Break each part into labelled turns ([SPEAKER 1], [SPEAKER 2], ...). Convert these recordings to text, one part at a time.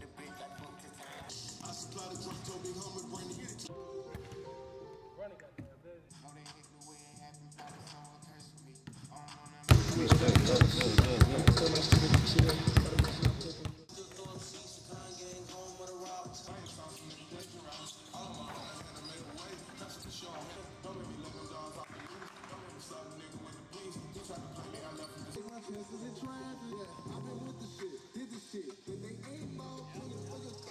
[SPEAKER 1] the brick like booked his time. I supply a drop, told me homie, bring the get. Running goddamn, baby. Oh, they hit the way it happened, but it's All curse me. I don't to get chill. Home with a. I ain't found. All of my with the beast. He the shit, did the shit.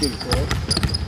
[SPEAKER 1] know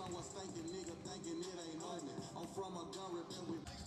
[SPEAKER 1] somewhere stinking, nigga thinking it ain't on me. I'm from Montgomery, been with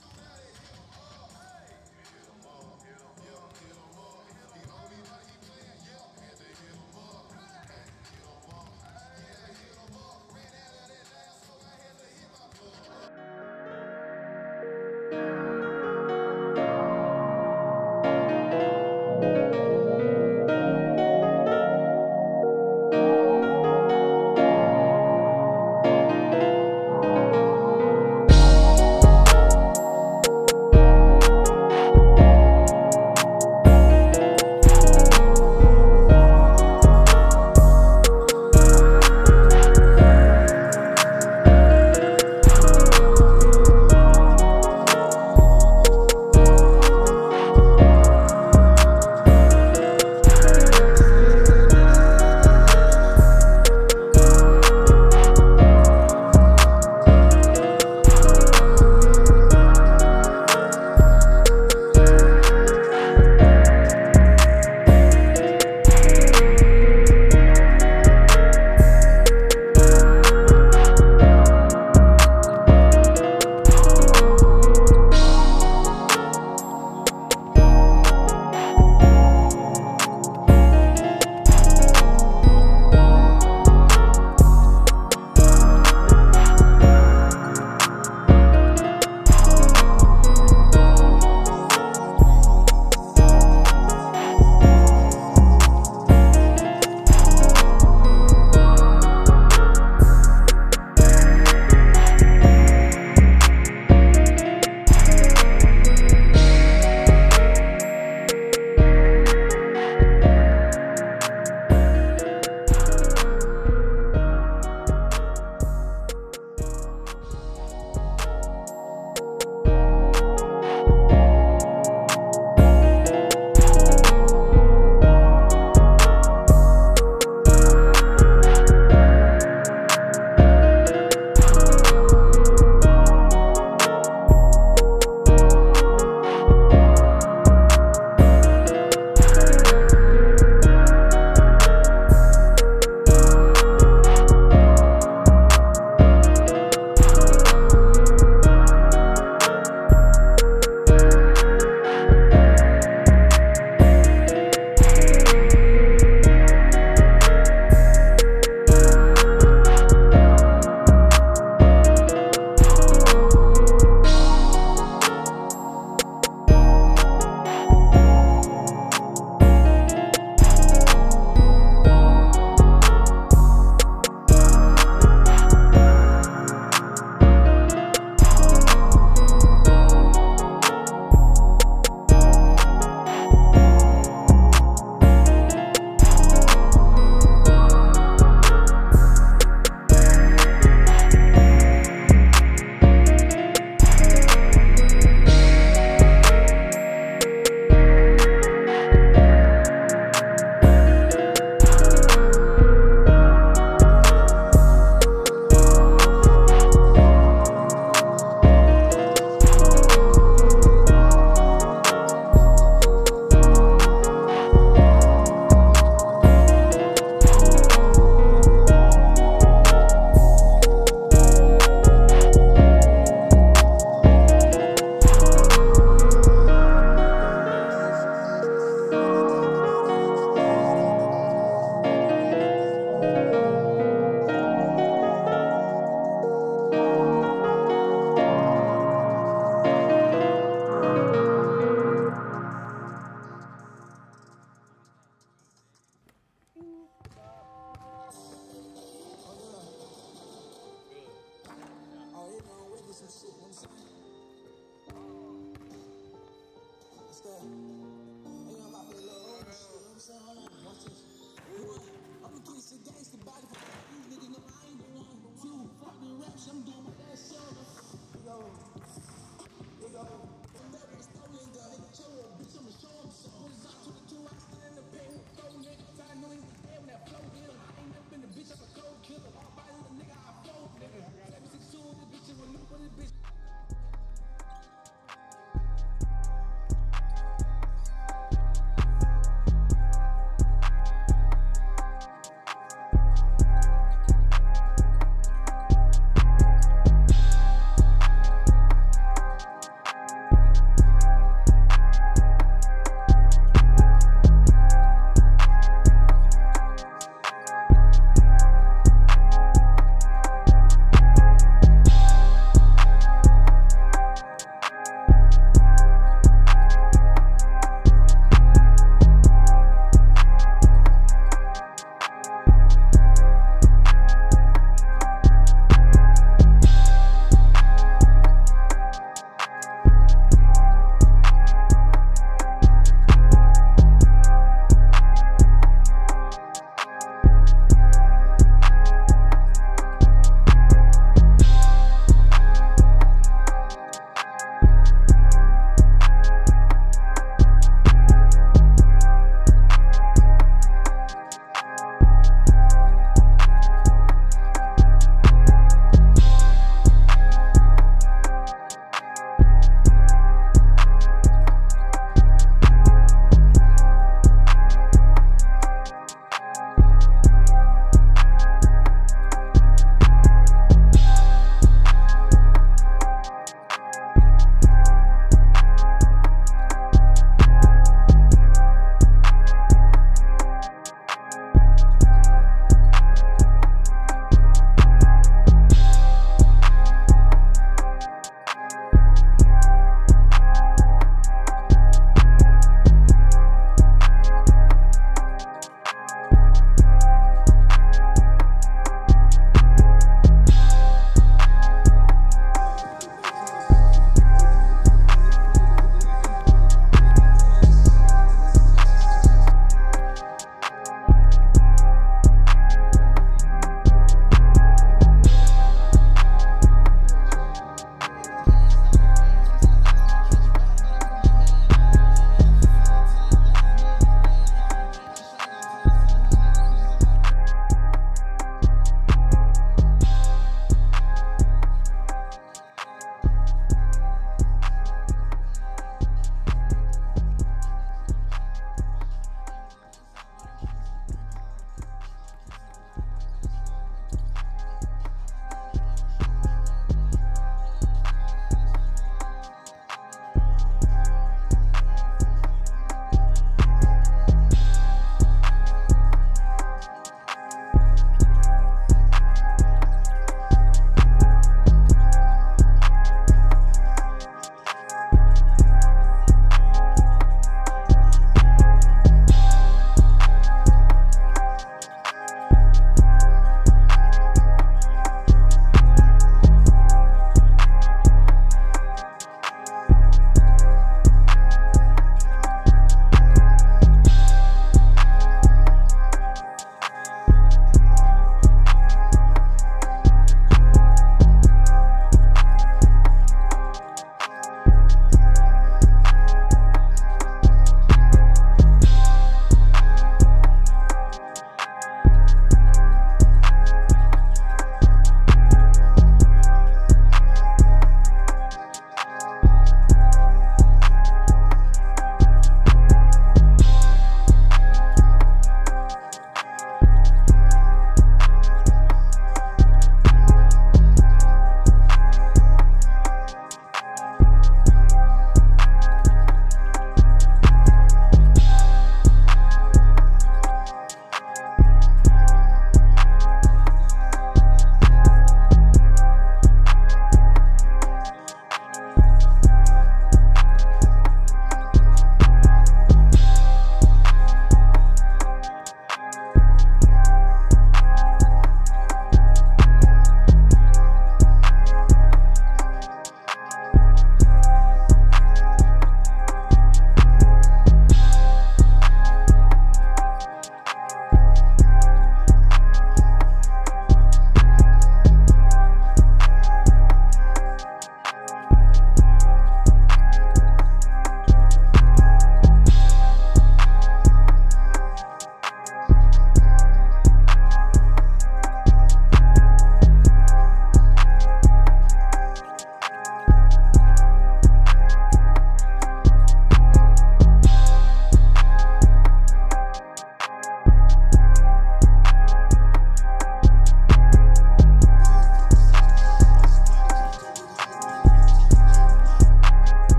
[SPEAKER 1] I'm saying? Watch this. I'm a twisted gangster body for you, nigga. No, I ain't the one. You fucking rap, I'm doing.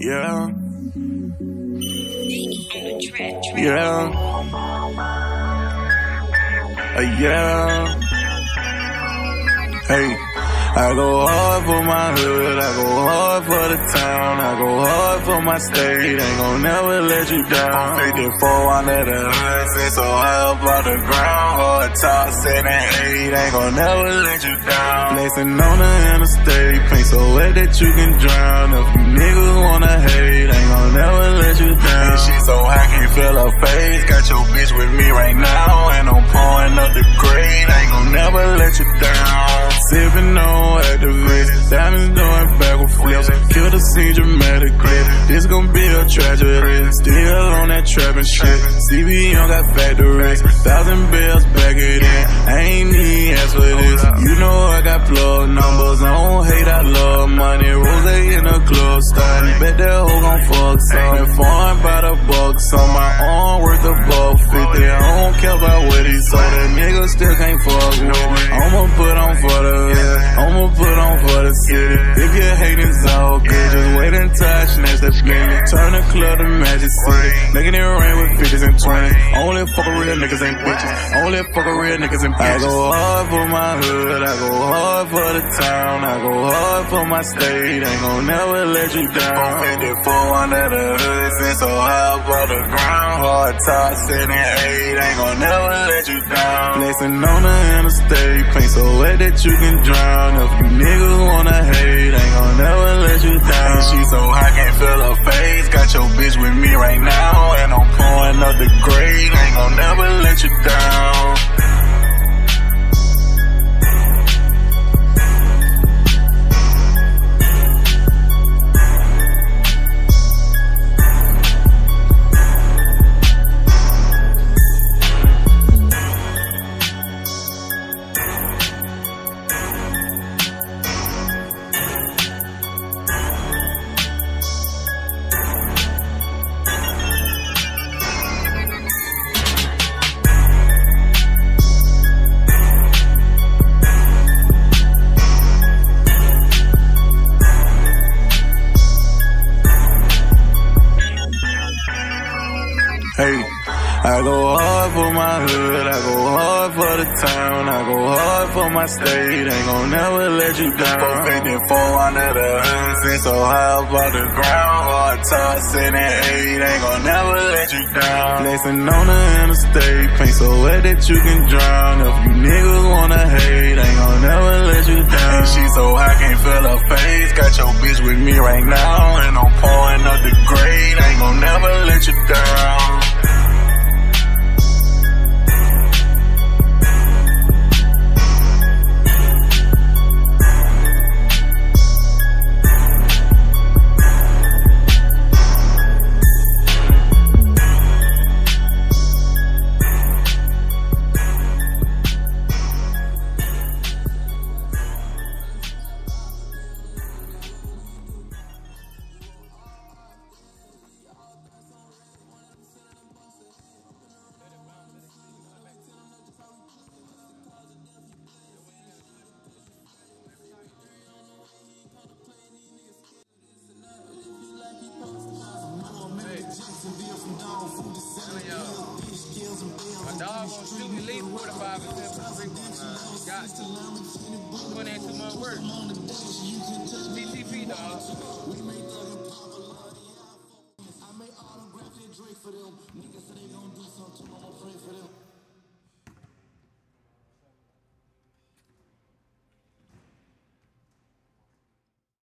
[SPEAKER 2] Yeah. Yeah. Uh, yeah. Hey. I go hard for my hood, I go hard for the town, I go hard for my state, ain't gon' never let you down. 54 under the hood, sit so high up off the ground, hard top, 7 8, ain't gon' never let you down. Blessing on the interstate, paint so wet that you can drown. If you niggas wanna hate, ain't gon' never let you down. And she so high, can't feel her face, got your bitch with me right now, and I'm pouring up the grade, ain't gon' never let you down. Sipping on activists, diamonds the scene dramatically. This gon' be a tragedy. Still on that trapping shit. CB on got factories. Thousand bills back it in. Ain't need ask for this. You know I got plug numbers. I don't hate, I love money. Rose in the club starting. Bet that hoe gon' fuck some. Foreign by the bucks on my arm worth a buck fifty. I don't care about what he sold. That nigga still can't fuck with me. I'ma put on for the I'ma put on for the city. If you're hating, it's all good. Just wait until I snatch that skinny. Turn the club to Magic City. Making it rain with 50s and 20s. Only fuck with real niggas and bitches. Only fuck with real niggas and bitches. I go hard for my hood. I go hard for the town. I go hard for my state. Ain't gon' never let you down. 54 under the hood. Since so high up off the ground. Hard top, sitting eight. Ain't gon' never let you down. Blessing on the interstate. Paint so wet that you can drown. If you niggas wanna hate, ain't gon' never let you down. And she so high, can't feel her face. Got your bitch with me right now, and I'm pouring up the grade. Ain't gon' never let you down. You down. 54 under the hood, sit so high up off the ground, hard top, sitting eight, ain't gon' never let you down. Blessing on the interstate, paint so wet that you can drown. If you niggas wanna hate, ain't gon' never let you down. And she so high, can't feel her face, got your bitch with me right now, and I'm pouring up the grade, ain't gon' never let you down.